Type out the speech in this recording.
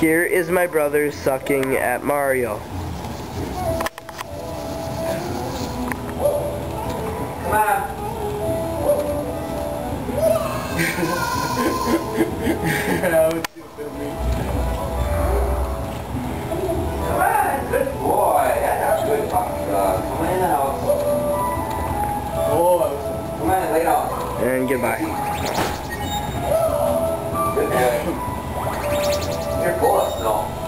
Here is my brother sucking at Mario. Come on. boy. No.